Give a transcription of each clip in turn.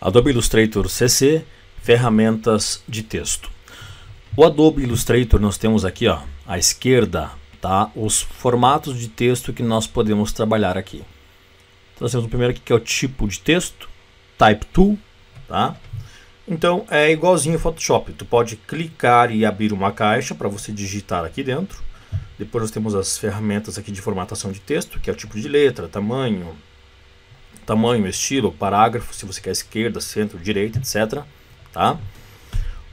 Adobe Illustrator CC, ferramentas de texto. O Adobe Illustrator nós temos aqui ó, à esquerda tá, os formatos de texto que nós podemos trabalhar aqui. Então, nós temos o primeiro aqui que é o tipo de texto, Type Tool, tá? Então é igualzinho ao Photoshop, tu pode clicar e abrir uma caixa para você digitar aqui dentro. Depois nós temos as ferramentas aqui de formatação de texto, que é o tipo de letra, tamanho, tamanho, estilo, parágrafo, se você quer esquerda, centro, direita, etc. Tá?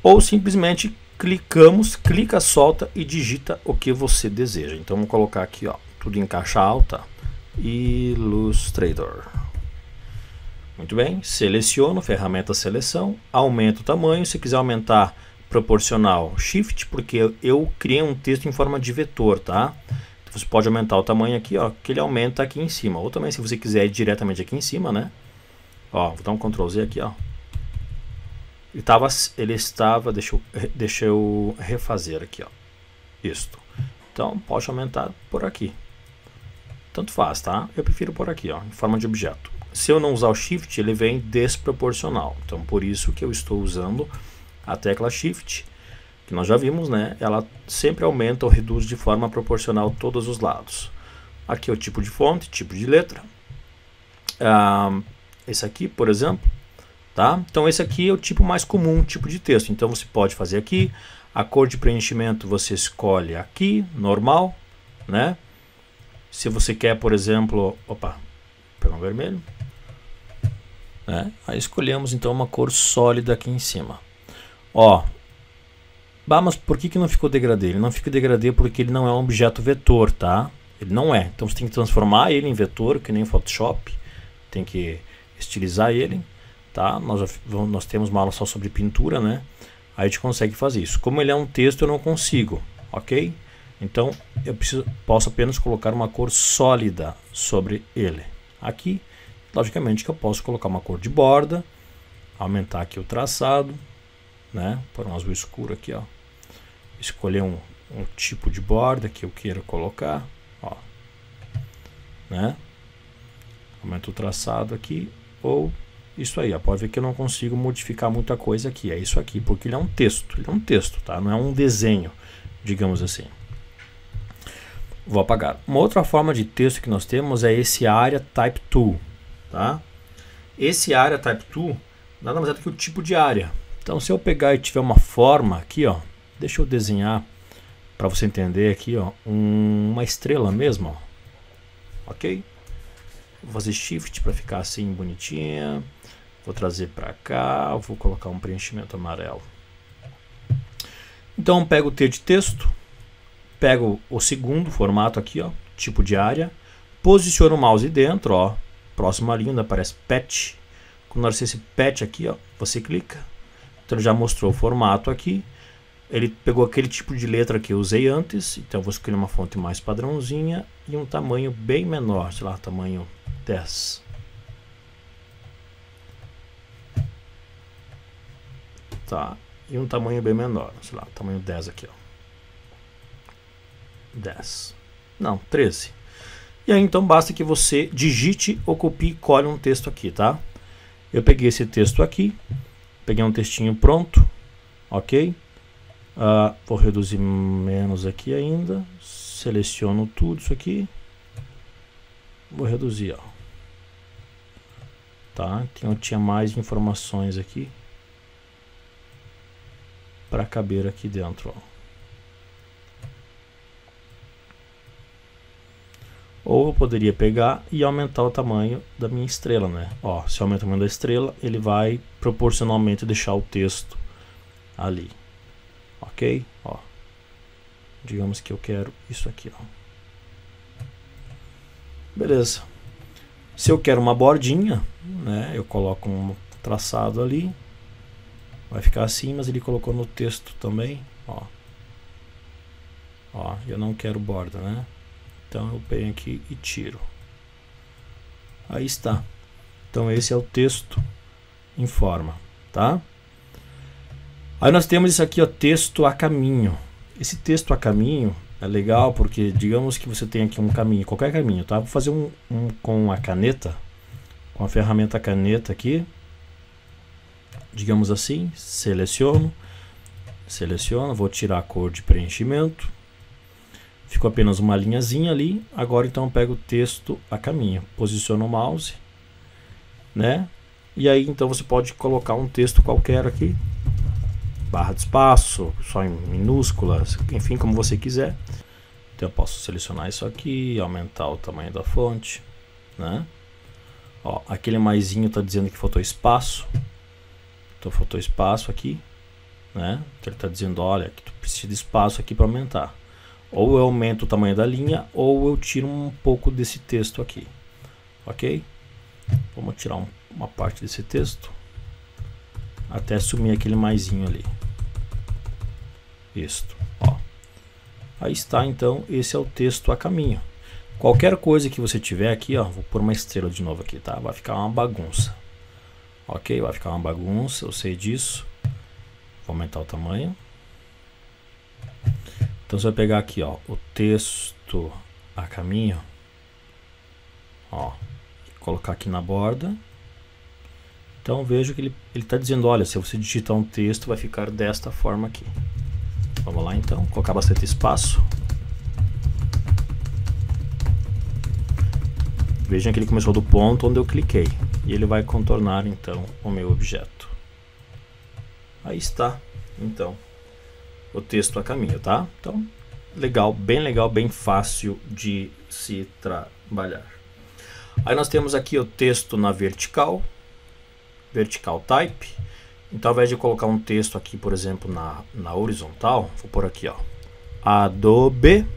Ou simplesmente clicamos, clica, solta e digita o que você deseja. Então vamos colocar aqui, ó, tudo em caixa alta, Illustrator. Muito bem, seleciono, ferramenta seleção, aumento o tamanho, se quiser aumentar proporcional, shift, porque eu, eu criei um texto em forma de vetor, tá? Você pode aumentar o tamanho aqui, ó, que ele aumenta aqui em cima. Ou também se você quiser ir diretamente aqui em cima, né? Ó, vou dar um Ctrl Z aqui, ó. Ele, ele estava, deixa eu, deixa eu refazer aqui, ó. Isto. Então, pode aumentar por aqui. Tanto faz, tá? Eu prefiro por aqui, ó, em forma de objeto. Se eu não usar o Shift, ele vem desproporcional. Então, por isso que eu estou usando a tecla Shift que nós já vimos, né, ela sempre aumenta ou reduz de forma proporcional todos os lados. Aqui é o tipo de fonte, tipo de letra. Ah, esse aqui, por exemplo, tá? Então esse aqui é o tipo mais comum, tipo de texto. Então você pode fazer aqui, a cor de preenchimento você escolhe aqui, normal, né? Se você quer, por exemplo, opa, um vermelho, né? Aí escolhemos então uma cor sólida aqui em cima. Ó, Bah, mas por que, que não ficou degradê? Ele não fica degradê porque ele não é um objeto vetor, tá? Ele não é. Então você tem que transformar ele em vetor, que nem Photoshop. Tem que estilizar ele, tá? Nós, nós temos uma aula só sobre pintura, né? Aí a gente consegue fazer isso. Como ele é um texto, eu não consigo, ok? Então eu preciso, posso apenas colocar uma cor sólida sobre ele. Aqui, logicamente que eu posso colocar uma cor de borda, aumentar aqui o traçado, né? Por um azul escuro aqui, ó. Escolher um, um tipo de borda que eu queira colocar, ó. Né? Aumento o traçado aqui, ou isso aí, ó. Pode ver que eu não consigo modificar muita coisa aqui. É isso aqui, porque ele é um texto. Ele é um texto, tá? Não é um desenho, digamos assim. Vou apagar. Uma outra forma de texto que nós temos é esse área type tool, tá? Esse área type tool nada mais é do que o tipo de área. Então, se eu pegar e tiver uma forma aqui, ó, deixa eu desenhar para você entender aqui, ó, um, uma estrela mesmo, ó. ok? Vou fazer shift para ficar assim bonitinha. Vou trazer para cá, vou colocar um preenchimento amarelo. Então, pego o T de texto, pego o segundo formato aqui, ó, tipo de área, posiciono o mouse dentro, ó, próxima linha, aparece patch. Quando aparecer esse patch aqui, ó, você clica, então ele já mostrou o formato aqui. Ele pegou aquele tipo de letra que eu usei antes, então eu vou escolher uma fonte mais padrãozinha e um tamanho bem menor, sei lá, tamanho 10. Tá, e um tamanho bem menor, sei lá, tamanho 10 aqui, ó. 10. Não, 13. E aí então basta que você digite ou copie e cole um texto aqui, tá? Eu peguei esse texto aqui, Peguei um textinho pronto, ok? Uh, vou reduzir menos aqui ainda. Seleciono tudo isso aqui. Vou reduzir, ó. Tá? Então tinha mais informações aqui para caber aqui dentro, ó. Ou eu poderia pegar e aumentar o tamanho da minha estrela, né? Ó, se eu aumento o tamanho da estrela, ele vai proporcionalmente deixar o texto ali. Ok? Ó. Digamos que eu quero isso aqui, ó. Beleza. Se eu quero uma bordinha, né? Eu coloco um traçado ali. Vai ficar assim, mas ele colocou no texto também, ó. Ó, eu não quero borda, né? Então eu venho aqui e tiro. Aí está. Então esse é o texto em forma, tá? Aí nós temos isso aqui, ó, texto a caminho. Esse texto a caminho é legal porque digamos que você tem aqui um caminho, qualquer caminho, tá? Vou fazer um, um com a caneta, com a ferramenta caneta aqui. digamos assim, seleciono, seleciono, vou tirar a cor de preenchimento, ficou apenas uma linhazinha ali, agora então eu pego o texto a caminho, posiciono o mouse, né, e aí então você pode colocar um texto qualquer aqui, barra de espaço, só em minúsculas, enfim, como você quiser. Então eu posso selecionar isso aqui, aumentar o tamanho da fonte, né? Ó, aquele maisinho está dizendo que faltou espaço. Então faltou espaço aqui, né? Então ele está dizendo, olha, que tu precisa de espaço aqui para aumentar. Ou eu aumento o tamanho da linha, ou eu tiro um pouco desse texto aqui, ok? Vamos tirar um, uma parte desse texto até sumir aquele maisinho ali. Isto, ó. Aí está, então, esse é o texto a caminho. Qualquer coisa que você tiver aqui, ó, vou pôr uma estrela de novo aqui, tá? Vai ficar uma bagunça. Ok, vai ficar uma bagunça, eu sei disso. Vou aumentar o tamanho. Então você vai pegar aqui, ó, o texto a caminho, ó, colocar aqui na borda. Então vejo que ele está dizendo, olha, se você digitar um texto vai ficar desta forma aqui. Vamos lá então, colocar bastante espaço. Vejam que ele começou do ponto onde eu cliquei. E ele vai contornar então o meu objeto. Aí está, então, o texto a caminho, tá? Então, legal, bem legal, bem fácil de se trabalhar. Aí nós temos aqui o texto na vertical, vertical type. Então, ao invés de colocar um texto aqui, por exemplo, na, na horizontal, vou por aqui, ó, Adobe.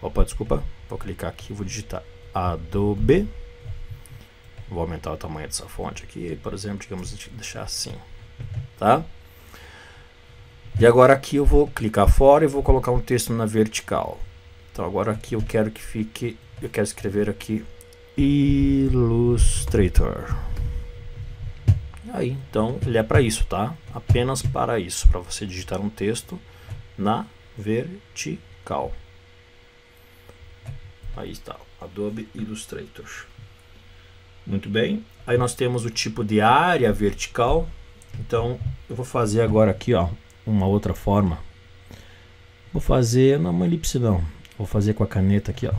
Opa, desculpa, vou clicar aqui, vou digitar Adobe. Vou aumentar o tamanho dessa fonte aqui, por exemplo, digamos, deixar assim, tá? E agora aqui eu vou clicar fora e vou colocar um texto na vertical. Então agora aqui eu quero que fique, eu quero escrever aqui Illustrator. Aí, então, ele é para isso, tá? Apenas para isso, para você digitar um texto na vertical. Aí está, Adobe Illustrator. Muito bem. Aí nós temos o tipo de área vertical. Então, eu vou fazer agora aqui, ó, uma outra forma. Vou fazer, não uma elipse não. Vou fazer com a caneta aqui, ó.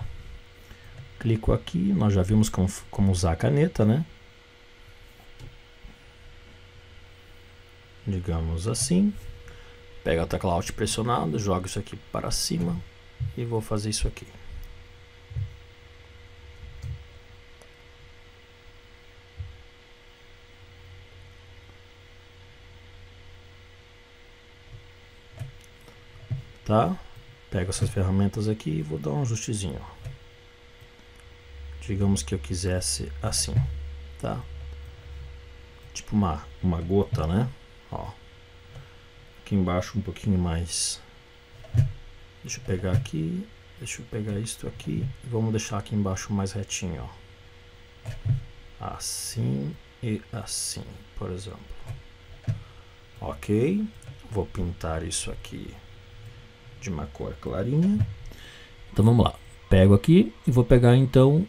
Clico aqui, nós já vimos como, como usar a caneta, né? digamos assim. Pega a tecla Alt pressionado, joga isso aqui para cima e vou fazer isso aqui. Tá? Pego essas ferramentas aqui e vou dar um ajustezinho. Digamos que eu quisesse assim, tá? Tipo uma, uma gota, né? Ó. Aqui embaixo um pouquinho mais. Deixa eu pegar aqui. Deixa eu pegar isto aqui. E vamos deixar aqui embaixo mais retinho, ó. Assim e assim, por exemplo. Ok. Vou pintar isso aqui de uma cor clarinha. Então vamos lá. Pego aqui e vou pegar então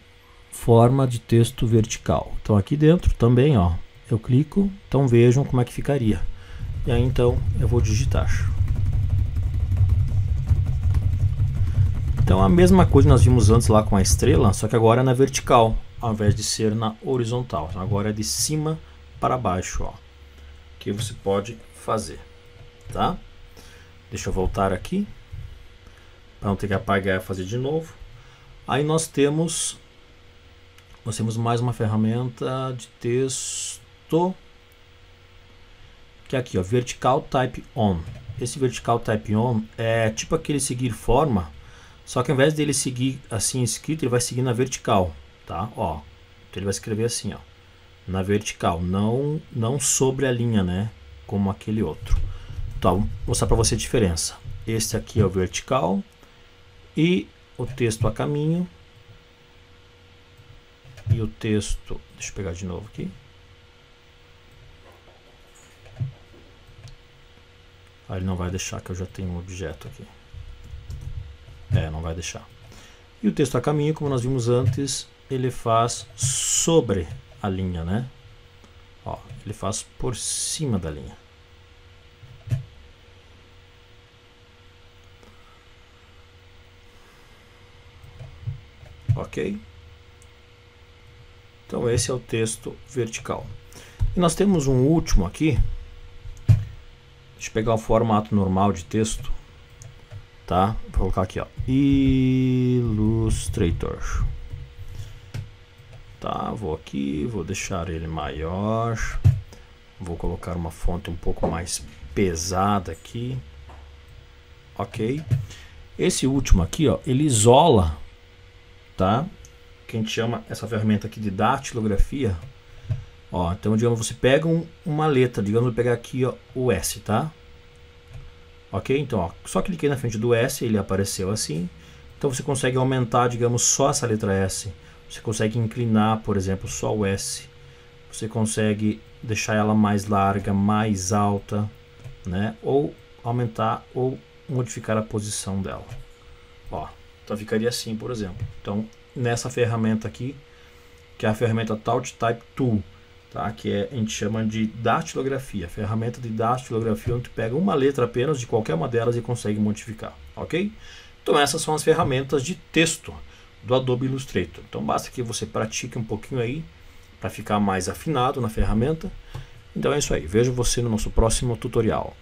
forma de texto vertical. Então aqui dentro também, ó, eu clico, então vejam como é que ficaria. E aí então eu vou digitar. Então a mesma coisa que nós vimos antes lá com a estrela, só que agora é na vertical, ao invés de ser na horizontal. Então, agora é de cima para baixo, ó. Que você pode fazer, tá? Deixa eu voltar aqui para não ter que apagar e fazer de novo. Aí nós temos nós temos mais uma ferramenta de texto que é aqui, ó, vertical type on. Esse vertical type on é tipo aquele seguir forma, só que ao invés dele seguir assim escrito, ele vai seguir na vertical, tá? Ó, então ele vai escrever assim, ó, na vertical, não não sobre a linha, né? Como aquele outro. Então, vou mostrar para você a diferença. Este aqui é o vertical e o texto a caminho. E o texto, deixa eu pegar de novo aqui. Aí ele não vai deixar que eu já tenho um objeto aqui. É, não vai deixar. E o texto a caminho, como nós vimos antes, ele faz sobre a linha, né? Ó, ele faz por cima da linha. Ok? Então esse é o texto vertical. E nós temos um último aqui. Deixa eu pegar o formato normal de texto. Tá? Vou colocar aqui, ó. Illustrator. Tá, vou aqui, vou deixar ele maior. Vou colocar uma fonte um pouco mais pesada aqui. Ok. Esse último aqui, ó, ele isola, tá? Que a gente chama essa ferramenta aqui de datilografia. Ó, então, digamos, você pega um, uma letra, digamos, vou pegar aqui, ó, o S, tá? Ok? Então, ó, só cliquei na frente do S, ele apareceu assim. Então, você consegue aumentar, digamos, só essa letra S você consegue inclinar, por exemplo, só o S. Você consegue deixar ela mais larga, mais alta, né? Ou aumentar ou modificar a posição dela. Ó, então ficaria assim, por exemplo. Então, nessa ferramenta aqui, que é a ferramenta Touch Type Tool, tá? Que é, a gente chama de datilografia, ferramenta de datilografia onde pega uma letra apenas de qualquer uma delas e consegue modificar, ok? Então essas são as ferramentas de texto do Adobe Illustrator. Então basta que você pratique um pouquinho aí para ficar mais afinado na ferramenta. Então é isso aí. Vejo você no nosso próximo tutorial.